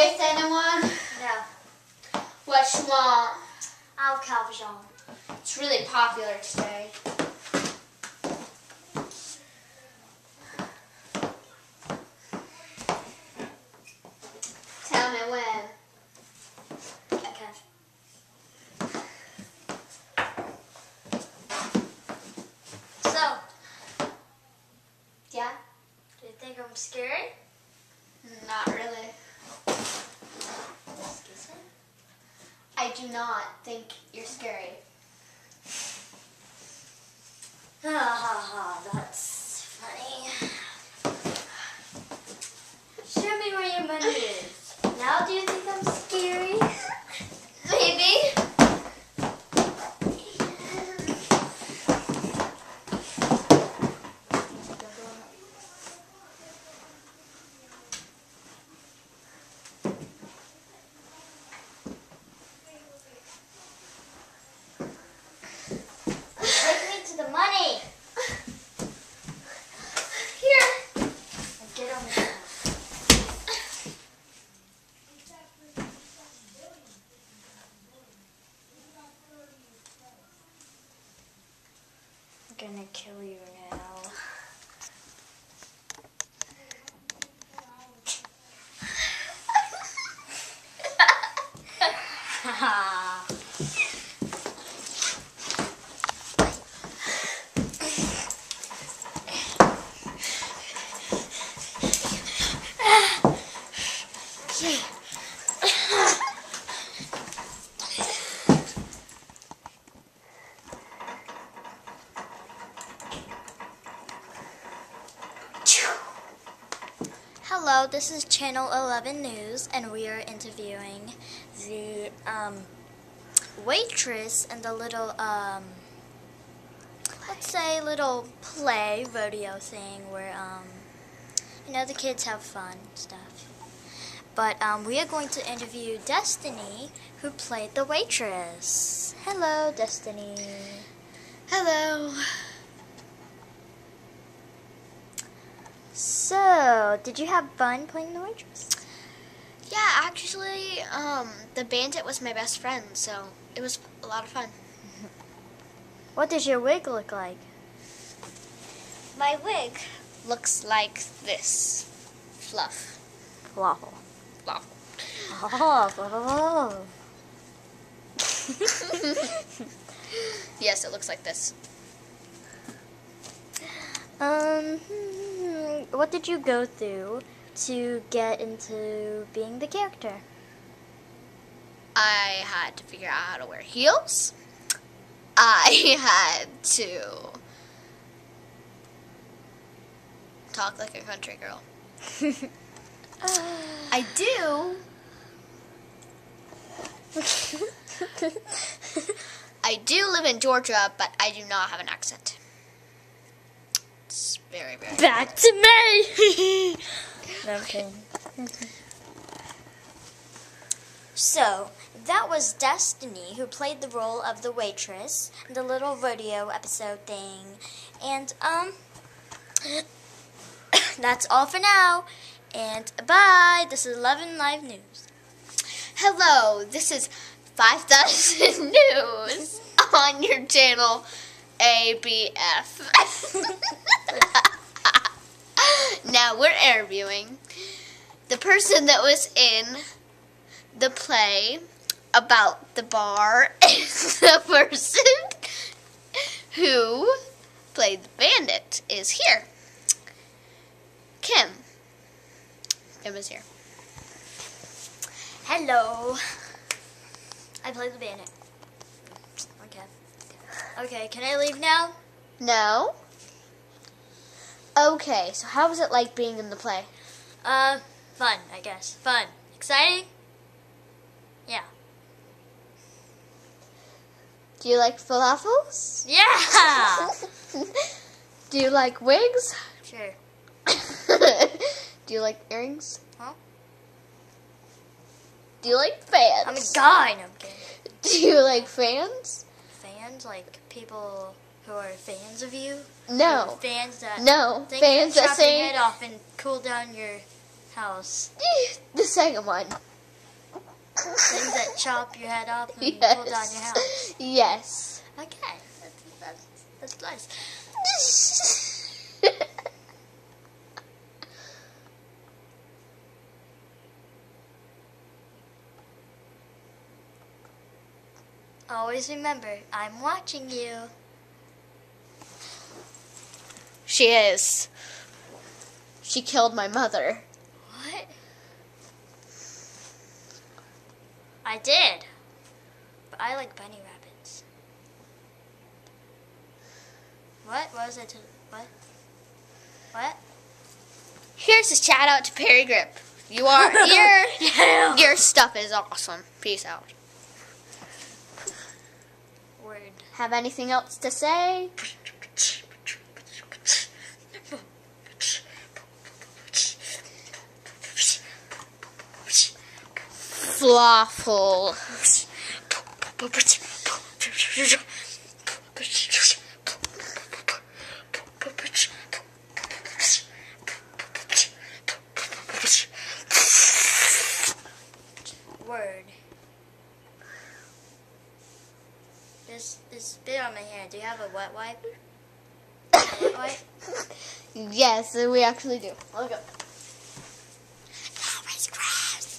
with anyone? No. What you want? Al Calvajon. It's really popular today. Tell me when. Okay. So, Yeah? do you think I'm scary? Not really. Excuse me? I do not think you're scary. Ha ha ha, that's funny. Show me where your money is. Now do you think I'm scary? Maybe. Take me to the money. Here. And get on the ground. I'm gonna kill you now. Hello, this is Channel 11 News, and we are interviewing the um, waitress and the little, um, let's say, little play rodeo thing where, um, you know, the kids have fun stuff. But um, we are going to interview Destiny, who played the waitress. Hello, Destiny. Hello. So, did you have fun playing the waitress? Yeah, actually, um, the bandit was my best friend, so it was a lot of fun. What does your wig look like? My wig looks like this. Fluff. Waffle. Fluff. Oh, Yes, it looks like this. um, hmm, Hmm, what did you go through to get into being the character? I had to figure out how to wear heels. I had to talk like a country girl. I do. I do live in Georgia, but I do not have an accent. Very, very. Back to me. okay. So, that was Destiny, who played the role of the waitress in the little rodeo episode thing. And, um, that's all for now. And bye. This is 11 Live News. Hello, this is 5000 News on your channel ABF. now we're interviewing the person that was in the play about the bar and the person who played the bandit is here. Kim. Kim is here. Hello. I played the bandit. Okay. Can I leave now? No. Okay, so how was it like being in the play? Uh, fun, I guess. Fun. Exciting? Yeah. Do you like falafels? Yeah! Do you like wigs? sure. Do you like earrings? Huh? Do you like fans? I'm a guy. No, I'm kidding. Do you like fans? Fans, like people who are fans of you? No. Fans that No. Fans that say head off and cool down your house. the second one. Things that chop your head off and yes. pull down your house. Yes. Okay, that's, that's, that's nice. Always remember, I'm watching you. she is. She killed my mother. What? I did. But I like bunny rabbits. What? What was I to what? What? Here's a shout out to Parry Gripp. You are your your stuff is awesome. Peace out. Have anything else to say? Flawful. Word. There's there's spit on my hand. Do you have a wet wipe? A wet wipe? Yes, we actually do. Look up. That was gross.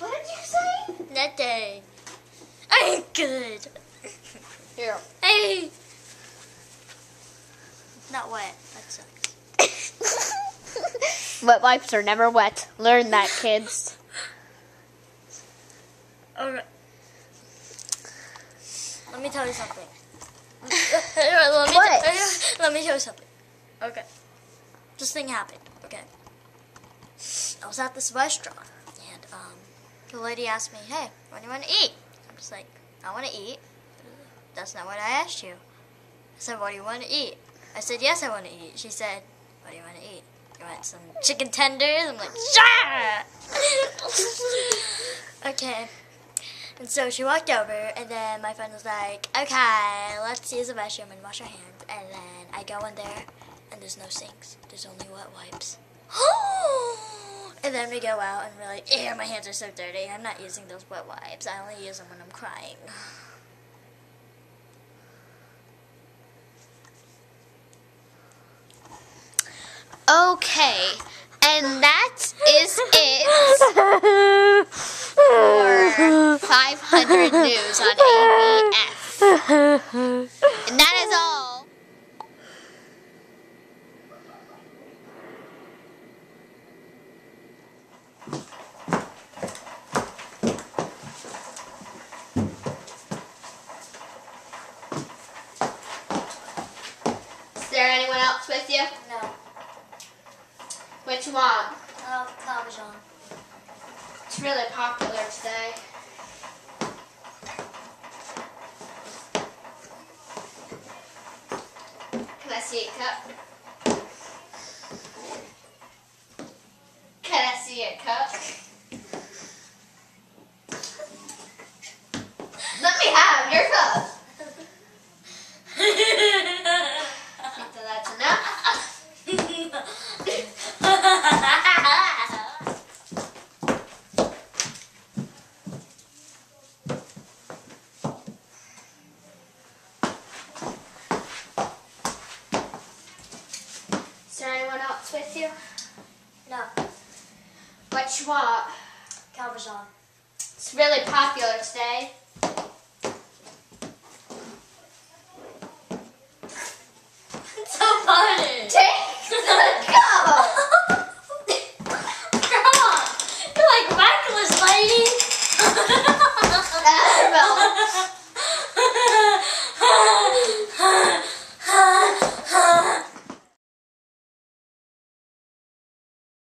What did you say? Nothing. I'm good. Here. Hey. Not wet. That sucks. wet wipes are never wet. Learn that, kids. Alright. Let me tell you something. Let, me What? let me tell you something. Okay. This thing happened. Okay. I was at this restaurant and um, the lady asked me, "Hey, what do you want to eat?" I'm just like, "I want to eat." That's not what I asked you. I said, "What do you want to eat?" I said, "Yes, I want to eat." She said, "What do you want to eat?" You want some chicken tenders? I'm like, "Yeah." okay. And so she walked over, and then my friend was like, okay, let's use the restroom and wash our hands. And then I go in there, and there's no sinks. There's only wet wipes. and then we go out, and we're like, ew, my hands are so dirty. I'm not using those wet wipes. I only use them when I'm crying. Okay, and that is it for 500 news on ABF. And that is all. Is there anyone else with you? No. What you want? Uh, Parmesan. It's really popular today. Can I see a cup? Can I see a cup? Let me have your cup. Think that that's enough? Is there with you? no. What you want? Parmesan. It's really popular today.